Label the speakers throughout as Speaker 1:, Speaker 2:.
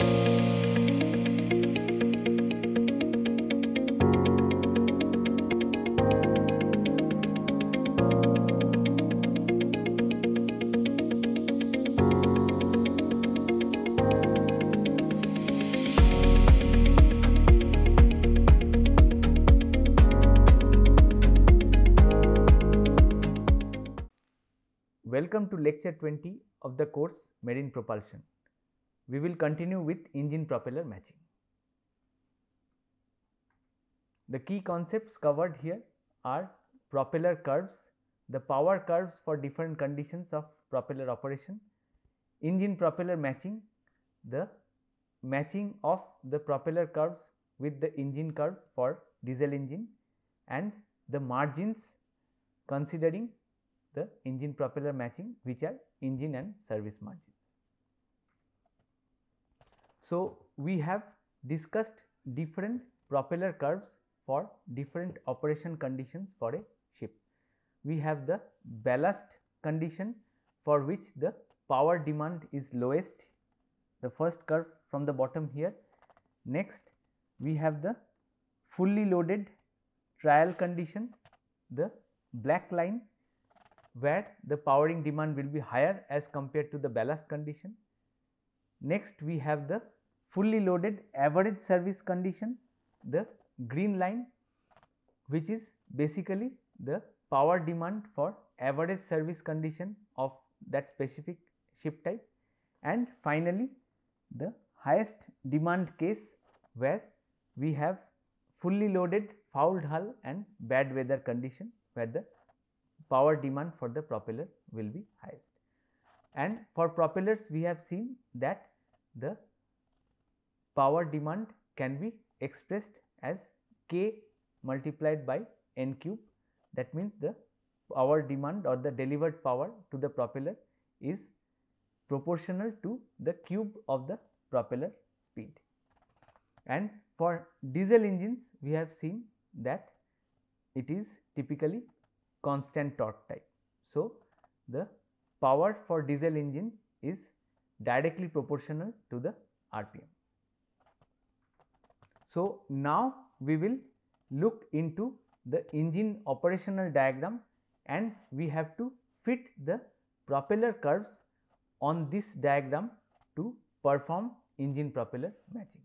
Speaker 1: Welcome to lecture 20 of the course Marine Propulsion. We will continue with engine propeller matching. The key concepts covered here are propeller curves, the power curves for different conditions of propeller operation, engine propeller matching, the matching of the propeller curves with the engine curve for diesel engine and the margins considering the engine propeller matching which are engine and service margins. So, we have discussed different propeller curves for different operation conditions for a ship. We have the ballast condition for which the power demand is lowest, the first curve from the bottom here. Next, we have the fully loaded trial condition, the black line where the powering demand will be higher as compared to the ballast condition. Next we have the fully loaded average service condition, the green line which is basically the power demand for average service condition of that specific ship type and finally the highest demand case where we have fully loaded fouled hull and bad weather condition where the power demand for the propeller will be highest. And for propellers we have seen that the power demand can be expressed as k multiplied by n cube that means the power demand or the delivered power to the propeller is proportional to the cube of the propeller speed. And for diesel engines we have seen that it is typically constant torque type. So, the power for diesel engine is directly proportional to the RPM. So, now we will look into the engine operational diagram and we have to fit the propeller curves on this diagram to perform engine propeller matching.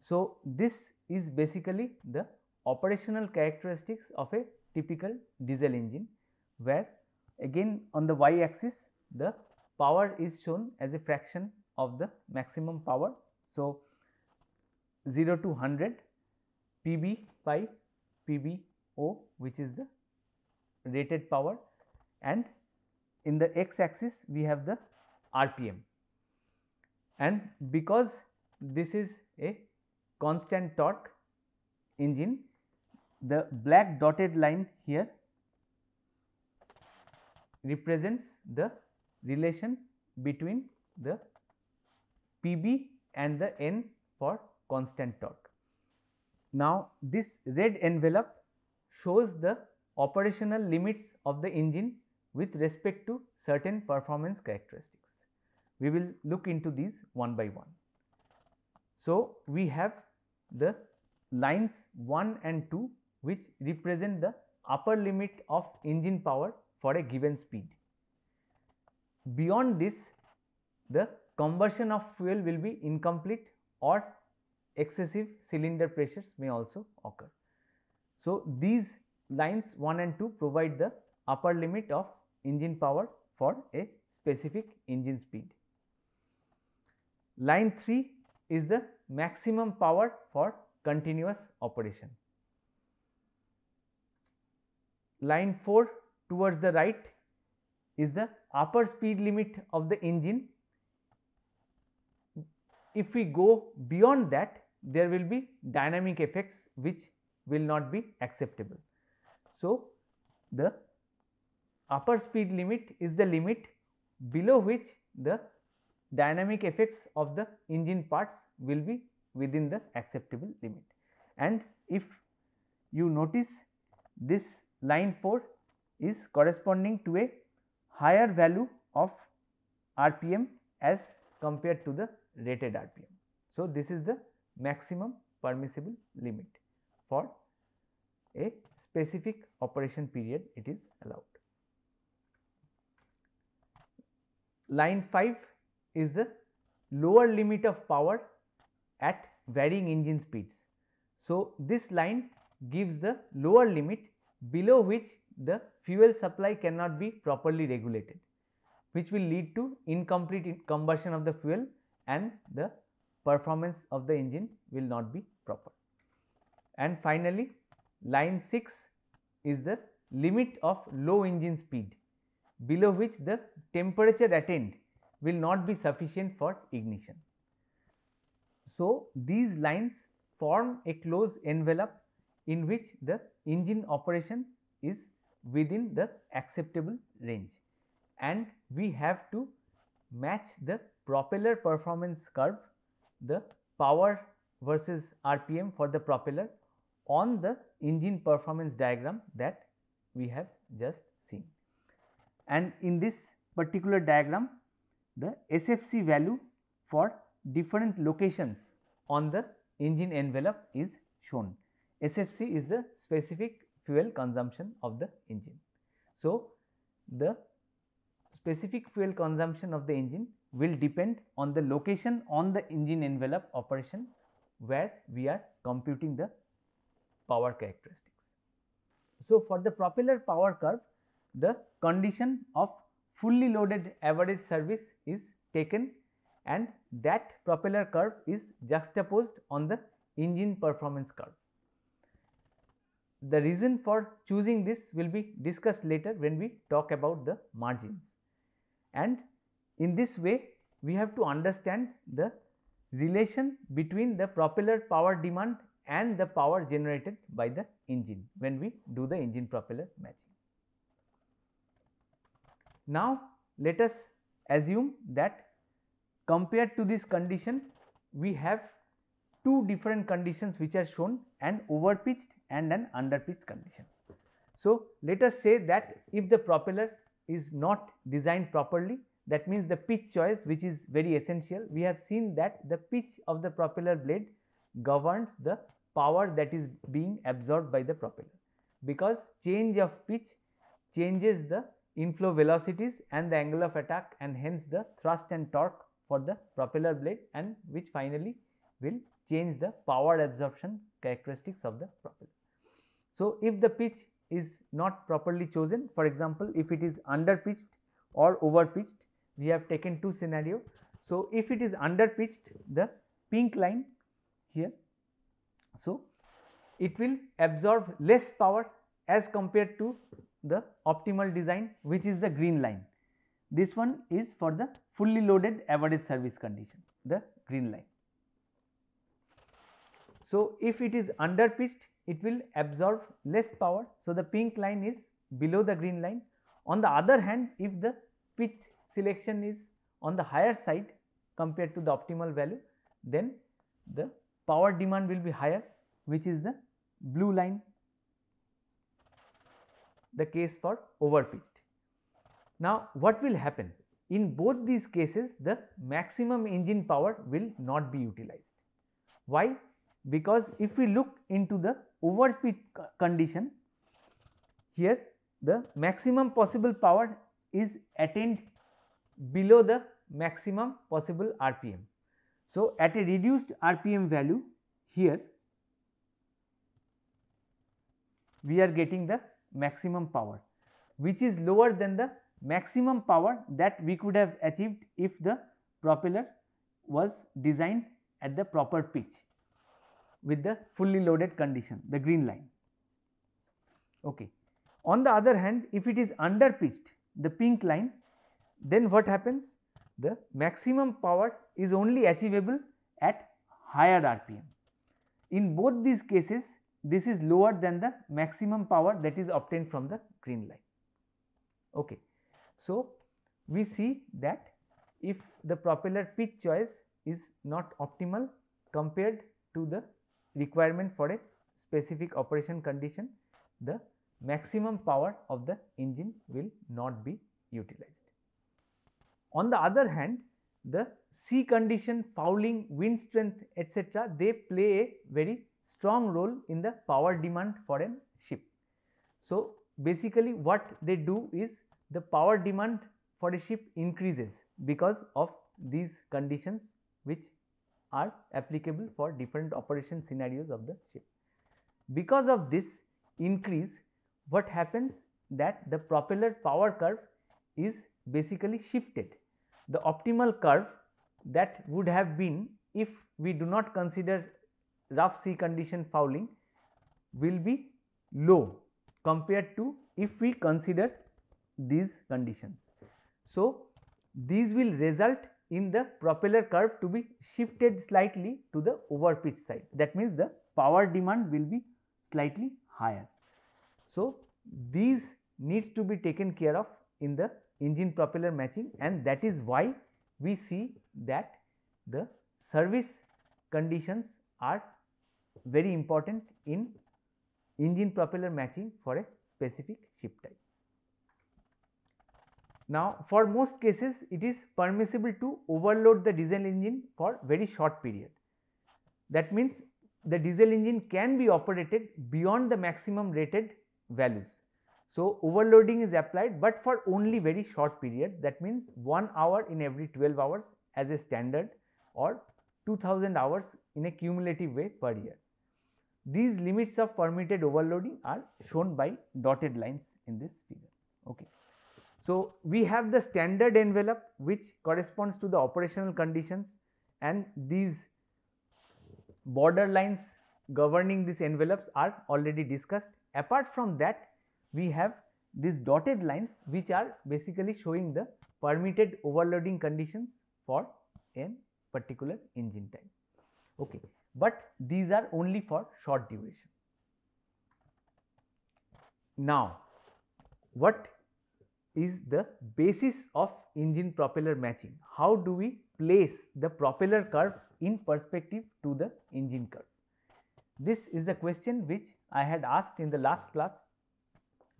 Speaker 1: So, this is basically the operational characteristics of a typical diesel engine where again on the y axis the power is shown as a fraction of the maximum power. So, 0 to 100 PB by PBO which is the rated power. And in the x axis we have the RPM and because this is a constant torque engine the black dotted line here represents the relation between the PB and the N for constant torque. Now, this red envelope shows the operational limits of the engine with respect to certain performance characteristics. We will look into these one by one. So, we have the lines 1 and 2 which represent the upper limit of engine power for a given speed. Beyond this the combustion of fuel will be incomplete or excessive cylinder pressures may also occur. So, these lines 1 and 2 provide the upper limit of engine power for a specific engine speed. Line 3 is the maximum power for continuous operation. line 4 towards the right is the upper speed limit of the engine. If we go beyond that there will be dynamic effects which will not be acceptable. So, the upper speed limit is the limit below which the dynamic effects of the engine parts will be within the acceptable limit. And if you notice this line 4 is corresponding to a higher value of RPM as compared to the rated RPM. So, this is the maximum permissible limit for a specific operation period it is allowed. Line 5 is the lower limit of power at varying engine speeds. So, this line gives the lower limit below which the fuel supply cannot be properly regulated which will lead to incomplete combustion of the fuel and the performance of the engine will not be proper. And finally, line 6 is the limit of low engine speed below which the temperature attained will not be sufficient for ignition. So, these lines form a closed envelope in which the engine operation is within the acceptable range and we have to match the propeller performance curve the power versus RPM for the propeller on the engine performance diagram that we have just seen. And in this particular diagram the SFC value for different locations on the engine envelope is shown. SFC is the specific fuel consumption of the engine. So, the specific fuel consumption of the engine will depend on the location on the engine envelope operation where we are computing the power characteristics. So, for the propeller power curve the condition of fully loaded average service is taken and that propeller curve is juxtaposed on the engine performance curve. The reason for choosing this will be discussed later when we talk about the margins and in this way we have to understand the relation between the propeller power demand and the power generated by the engine when we do the engine propeller matching. Now, let us assume that compared to this condition we have two different conditions which are shown an overpitched and an underpitched condition. So, let us say that if the propeller is not designed properly that means the pitch choice which is very essential we have seen that the pitch of the propeller blade governs the power that is being absorbed by the propeller because change of pitch changes the inflow velocities and the angle of attack and hence the thrust and torque for the propeller blade and which finally will change the power absorption characteristics of the propeller. So, if the pitch is not properly chosen for example, if it is under pitched or over pitched we have taken two scenario. So, if it is under pitched the pink line here. So, it will absorb less power as compared to the optimal design which is the green line. This one is for the fully loaded average service condition the green line. So, if it is under pitched it will absorb less power. So, the pink line is below the green line. On the other hand if the pitch selection is on the higher side compared to the optimal value then the power demand will be higher which is the blue line the case for overpitched. Now, what will happen? In both these cases the maximum engine power will not be utilized. Why? Because if we look into the overpitch condition here the maximum possible power is attained below the maximum possible RPM. So, at a reduced RPM value here we are getting the maximum power which is lower than the maximum power that we could have achieved if the propeller was designed at the proper pitch with the fully loaded condition the green line. Okay. On the other hand if it is under pitched the pink line then what happens? The maximum power is only achievable at higher RPM. In both these cases this is lower than the maximum power that is obtained from the green line. Okay. So, we see that if the propeller pitch choice is not optimal compared to the requirement for a specific operation condition, the maximum power of the engine will not be utilized. On the other hand, the sea condition, fouling, wind strength etc. they play a very strong role in the power demand for a ship. So, basically what they do is the power demand for a ship increases because of these conditions which are applicable for different operation scenarios of the ship. Because of this increase what happens that the propeller power curve is basically shifted. The optimal curve that would have been if we do not consider rough sea condition fouling will be low compared to if we consider these conditions. So, these will result in the propeller curve to be shifted slightly to the over pitch side that means the power demand will be slightly higher. So, these needs to be taken care of in the engine propeller matching and that is why we see that the service conditions are very important in engine propeller matching for a specific ship type. Now, for most cases it is permissible to overload the diesel engine for very short period. That means the diesel engine can be operated beyond the maximum rated values. So, overloading is applied, but for only very short periods that means 1 hour in every 12 hours as a standard or 2000 hours in a cumulative way per year. These limits of permitted overloading are shown by dotted lines in this figure. Okay. So, we have the standard envelope which corresponds to the operational conditions and these border lines governing these envelopes are already discussed. Apart from that, we have these dotted lines which are basically showing the permitted overloading conditions for a particular engine type. Okay. But these are only for short duration. Now, what is the basis of engine propeller matching? How do we place the propeller curve in perspective to the engine curve? This is the question which I had asked in the last class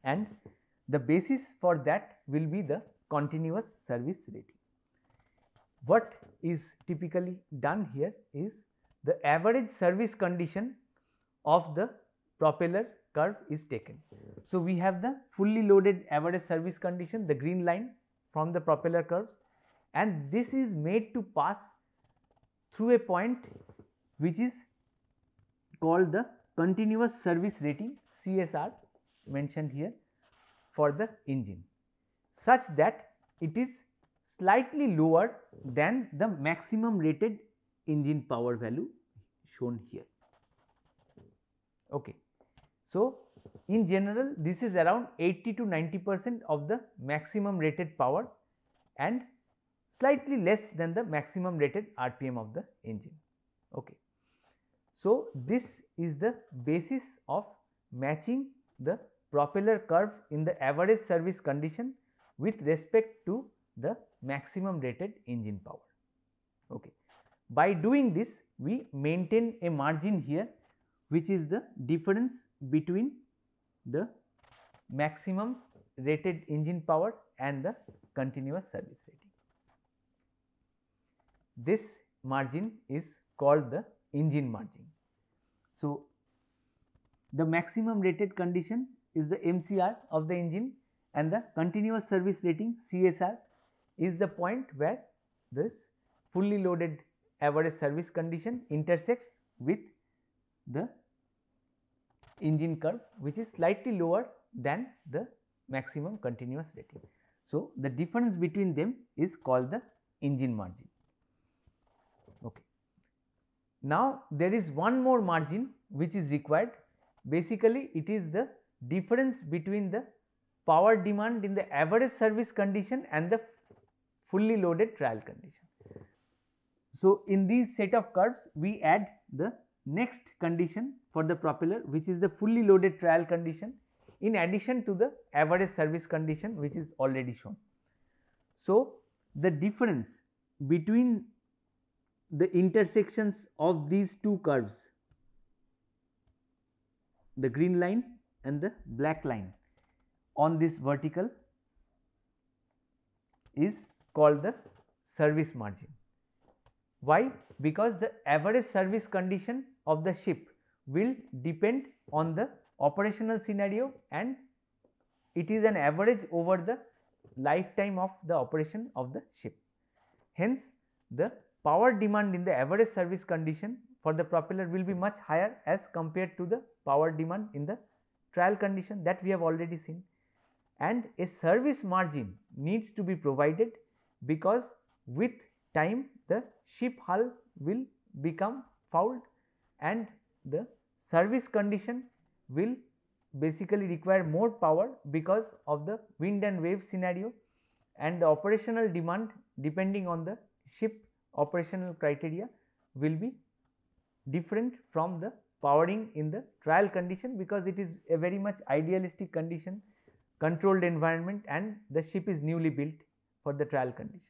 Speaker 1: and the basis for that will be the continuous service rating. What is typically done here is the average service condition of the propeller curve is taken. So, we have the fully loaded average service condition the green line from the propeller curves and this is made to pass through a point which is called the continuous service rating CSR mentioned here for the engine such that it is slightly lower than the maximum rated engine power value shown here. Okay. So, in general this is around 80 to 90 percent of the maximum rated power and slightly less than the maximum rated RPM of the engine. Okay. So, this is the basis of matching the propeller curve in the average service condition with respect to the maximum rated engine power. Okay. By doing this we maintain a margin here which is the difference between the maximum rated engine power and the continuous service rating. This margin is called the engine margin. So, the maximum rated condition is the MCR of the engine and the continuous service rating CSR is the point where this fully loaded average service condition intersects with the engine curve which is slightly lower than the maximum continuous rating. So, the difference between them is called the engine margin. Okay. Now, there is one more margin which is required basically it is the difference between the power demand in the average service condition and the fully loaded trial condition. So, in these set of curves we add the next condition for the propeller which is the fully loaded trial condition in addition to the average service condition which is already shown. So, the difference between the intersections of these two curves the green line and the black line on this vertical is called the service margin. Why? Because the average service condition of the ship will depend on the operational scenario and it is an average over the lifetime of the operation of the ship. Hence, the power demand in the average service condition for the propeller will be much higher as compared to the power demand in the trial condition that we have already seen. And a service margin needs to be provided because with time the ship hull will become fouled and the service condition will basically require more power because of the wind and wave scenario and the operational demand depending on the ship operational criteria will be different from the powering in the trial condition because it is a very much idealistic condition controlled environment and the ship is newly built for the trial condition.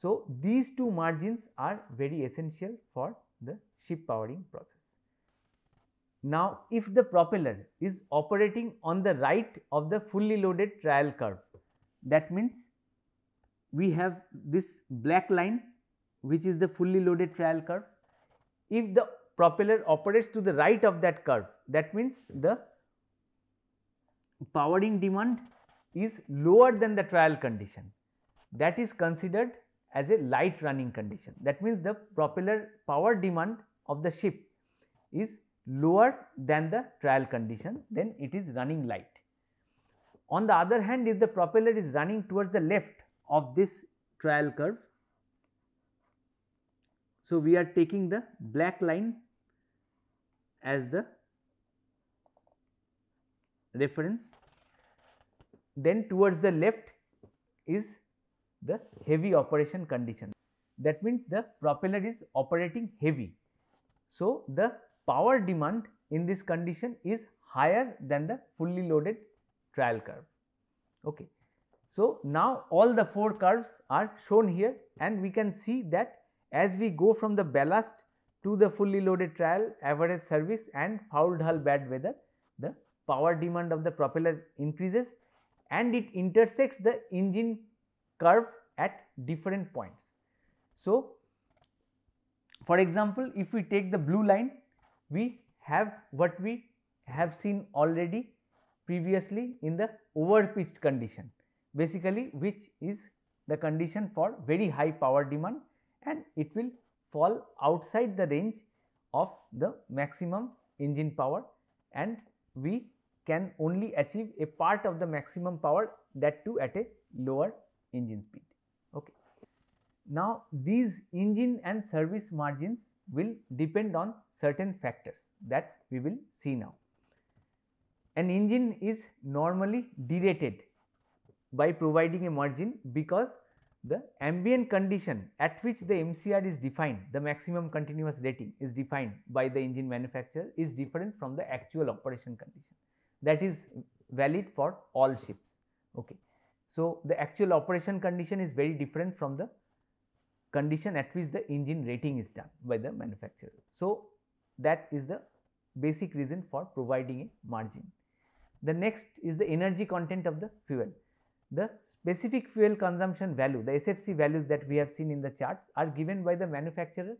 Speaker 1: So, these two margins are very essential for the ship powering process. Now, if the propeller is operating on the right of the fully loaded trial curve, that means we have this black line which is the fully loaded trial curve. If the propeller operates to the right of that curve, that means the powering demand is lower than the trial condition. That is considered as a light running condition. That means the propeller power demand of the ship is lower than the trial condition, then it is running light. On the other hand, if the propeller is running towards the left of this trial curve, so we are taking the black line as the reference, then towards the left is the heavy operation condition. That means the propeller is operating heavy. So, the power demand in this condition is higher than the fully loaded trial curve. Okay. So, now all the four curves are shown here and we can see that as we go from the ballast to the fully loaded trial, average service and foul hull bad weather, the power demand of the propeller increases and it intersects the engine curve at different points. So, for example, if we take the blue line, we have what we have seen already previously in the over pitched condition, basically which is the condition for very high power demand and it will fall outside the range of the maximum engine power and we can only achieve a part of the maximum power that too at a lower engine speed. Okay. Now, these engine and service margins will depend on certain factors that we will see now. An engine is normally derated by providing a margin because the ambient condition at which the MCR is defined, the maximum continuous rating is defined by the engine manufacturer is different from the actual operation condition that is valid for all ships. Okay. So, the actual operation condition is very different from the condition at which the engine rating is done by the manufacturer. So, that is the basic reason for providing a margin. The next is the energy content of the fuel. The specific fuel consumption value, the SFC values that we have seen in the charts are given by the manufacturer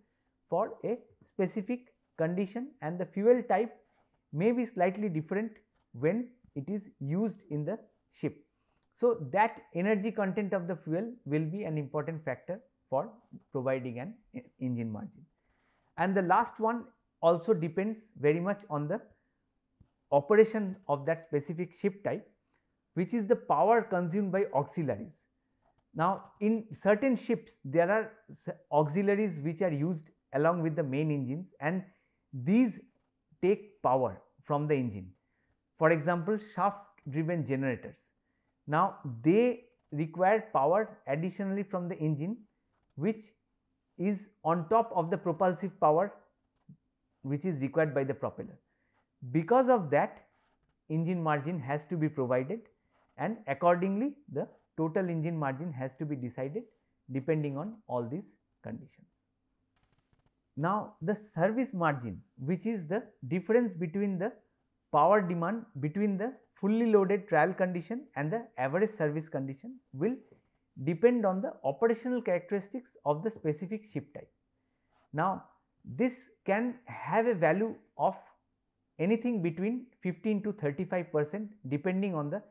Speaker 1: for a specific condition and the fuel type may be slightly different when it is used in the ship. So, that energy content of the fuel will be an important factor for providing an engine margin. And the last one also depends very much on the operation of that specific ship type which is the power consumed by auxiliaries. Now, in certain ships there are auxiliaries which are used along with the main engines and these take power from the engine. For example, shaft driven generators now, they require power additionally from the engine which is on top of the propulsive power which is required by the propeller. Because of that engine margin has to be provided and accordingly the total engine margin has to be decided depending on all these conditions. Now, the service margin which is the difference between the power demand between the fully loaded trial condition and the average service condition will depend on the operational characteristics of the specific ship type. Now, this can have a value of anything between 15 to 35 percent depending on the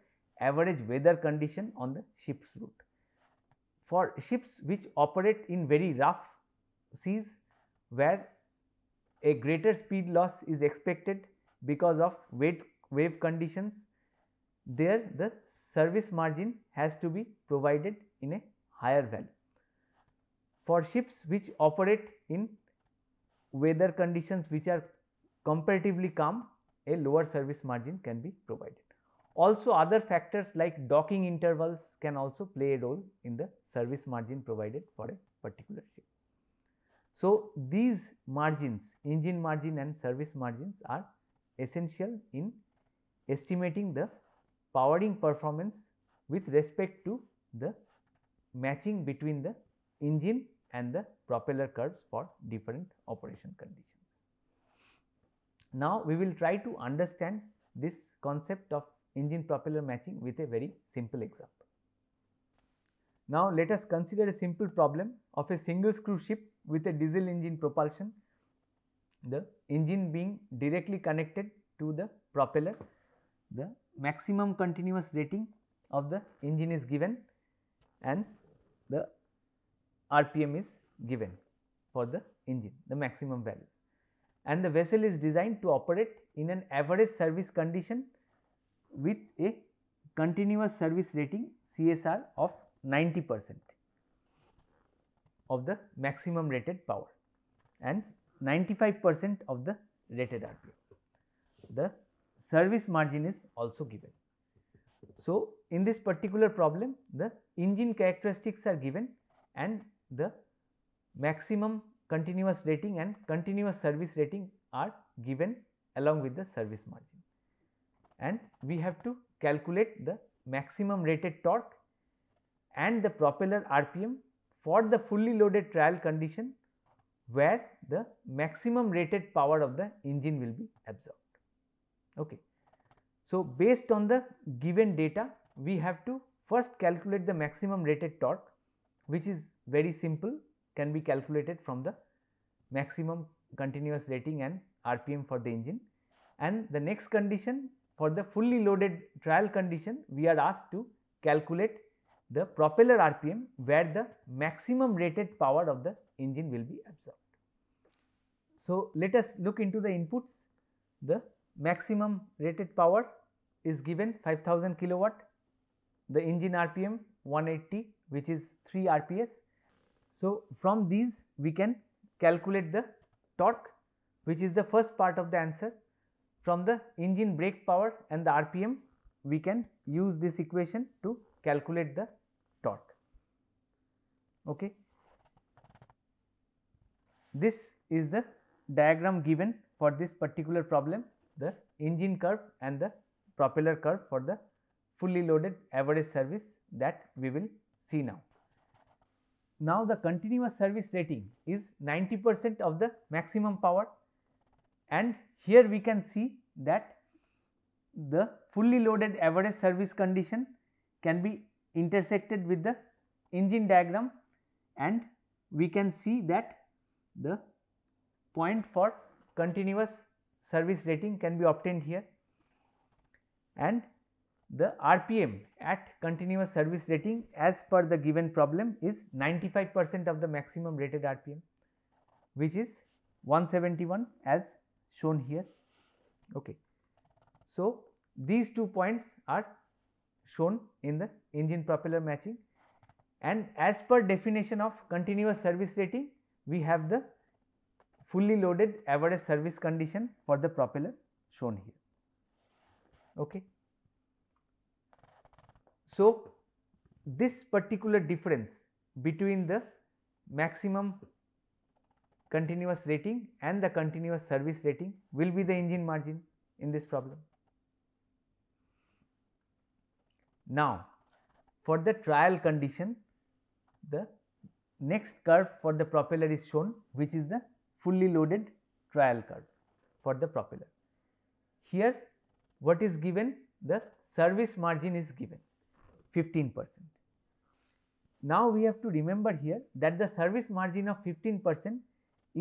Speaker 1: average weather condition on the ship's route. For ships which operate in very rough seas where a greater speed loss is expected because of wave, wave conditions, there the service margin has to be provided in a higher value. For ships which operate in weather conditions which are comparatively calm, a lower service margin can be provided. Also other factors like docking intervals can also play a role in the service margin provided for a particular ship. So, these margins engine margin and service margins are essential in estimating the powering performance with respect to the matching between the engine and the propeller curves for different operation conditions. Now, we will try to understand this concept of engine propeller matching with a very simple example. Now, let us consider a simple problem of a single screw ship with a diesel engine propulsion, the engine being directly connected to the propeller, the maximum continuous rating of the engine is given and the RPM is given for the engine, the maximum values. And the vessel is designed to operate in an average service condition with a continuous service rating CSR of 90 percent of the maximum rated power and 95 percent of the rated RPM. The service margin is also given. So, in this particular problem the engine characteristics are given and the maximum continuous rating and continuous service rating are given along with the service margin and we have to calculate the maximum rated torque and the propeller RPM for the fully loaded trial condition where the maximum rated power of the engine will be absorbed. Okay. So, based on the given data we have to first calculate the maximum rated torque which is very simple can be calculated from the maximum continuous rating and RPM for the engine and the next condition for the fully loaded trial condition we are asked to calculate the propeller RPM where the maximum rated power of the engine will be absorbed. So, let us look into the inputs. The maximum rated power is given 5000 kilowatt, the engine RPM 180 which is 3 RPS. So, from these we can calculate the torque which is the first part of the answer. From the engine brake power and the RPM we can use this equation to calculate the torque. Okay. This is the diagram given for this particular problem the engine curve and the propeller curve for the fully loaded average service that we will see now. Now, the continuous service rating is 90 percent of the maximum power and here we can see that the fully loaded average service condition can be intersected with the engine diagram and we can see that the point for continuous service rating can be obtained here and the RPM at continuous service rating as per the given problem is 95 percent of the maximum rated RPM which is 171 as shown here. Okay. So, these two points are shown in the engine propeller matching and as per definition of continuous service rating we have the fully loaded average service condition for the propeller shown here. Okay. So, this particular difference between the maximum continuous rating and the continuous service rating will be the engine margin in this problem. Now, for the trial condition the next curve for the propeller is shown which is the fully loaded trial curve for the propeller. Here what is given the service margin is given 15 percent. Now, we have to remember here that the service margin of 15 percent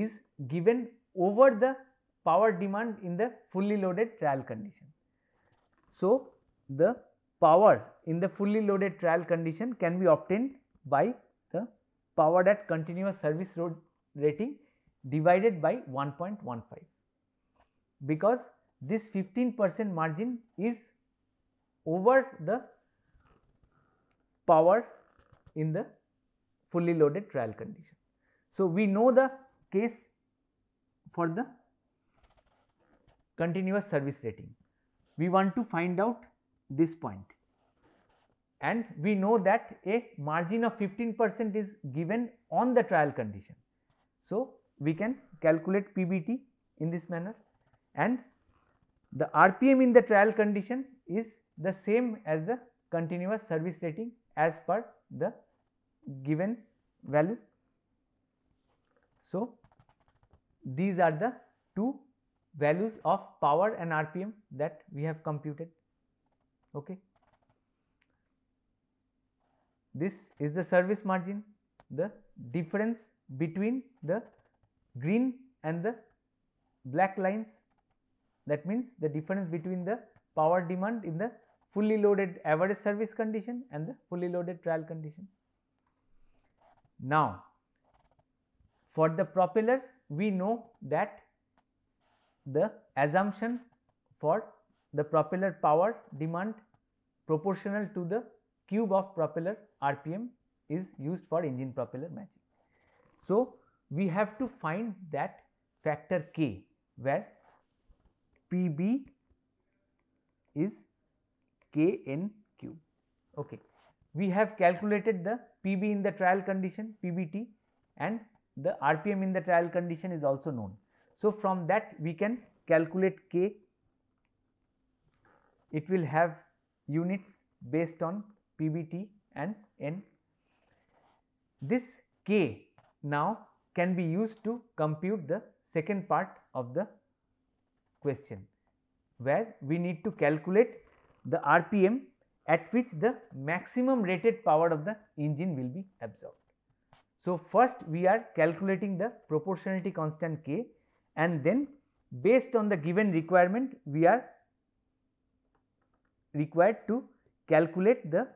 Speaker 1: is given over the power demand in the fully loaded trial condition. So, the power in the fully loaded trial condition can be obtained by the power at continuous service load rating divided by 1.15 because this 15 percent margin is over the power in the fully loaded trial condition. So, we know the case for the continuous service rating. We want to find out this point and we know that a margin of 15 percent is given on the trial condition. So, we can calculate PBT in this manner and the RPM in the trial condition is the same as the continuous service rating as per the given value. So, these are the two values of power and RPM that we have computed. Okay. This is the service margin, the difference between the green and the black lines that means the difference between the power demand in the fully loaded average service condition and the fully loaded trial condition. Now, for the propeller we know that the assumption for the propeller power demand proportional to the cube of propeller RPM is used for engine propeller matching. So, we have to find that factor K where PB is Kn cube. Okay. We have calculated the PB in the trial condition PBT and the RPM in the trial condition is also known. So, from that we can calculate K, it will have units based on PBT and N. This K now can be used to compute the second part of the question where we need to calculate the RPM at which the maximum rated power of the engine will be absorbed. So, first we are calculating the proportionality constant K and then based on the given requirement we are required to calculate the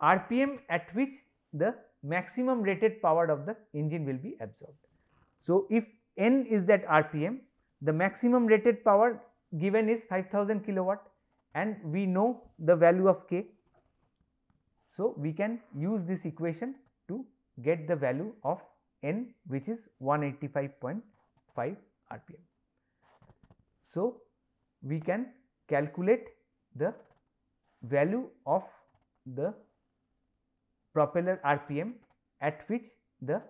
Speaker 1: RPM at which the maximum rated power of the engine will be absorbed. So, if n is that RPM the maximum rated power given is 5000 kilowatt and we know the value of k. So, we can use this equation get the value of n which is 185.5 RPM. So, we can calculate the value of the propeller RPM at which the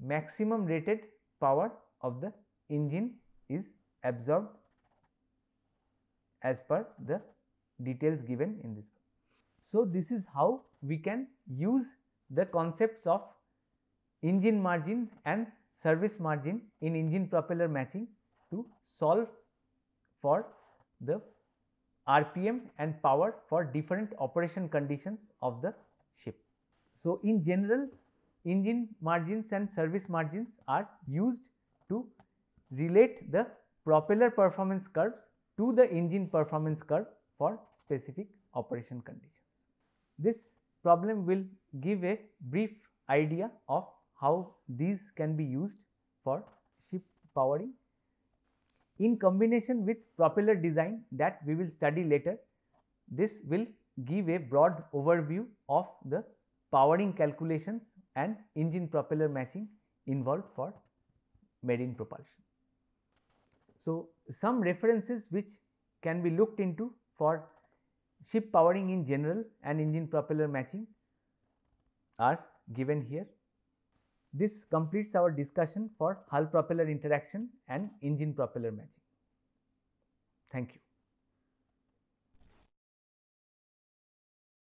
Speaker 1: maximum rated power of the engine is absorbed as per the details given in this. So, this is how we can use the concepts of engine margin and service margin in engine propeller matching to solve for the RPM and power for different operation conditions of the ship. So, in general engine margins and service margins are used to relate the propeller performance curves to the engine performance curve for specific operation conditions. This problem will give a brief idea of how these can be used for ship powering. In combination with propeller design that we will study later, this will give a broad overview of the powering calculations and engine propeller matching involved for marine propulsion. So, some references which can be looked into for ship powering in general and engine propeller matching are given here. This completes our discussion for hull propeller interaction and engine propeller matching. Thank you.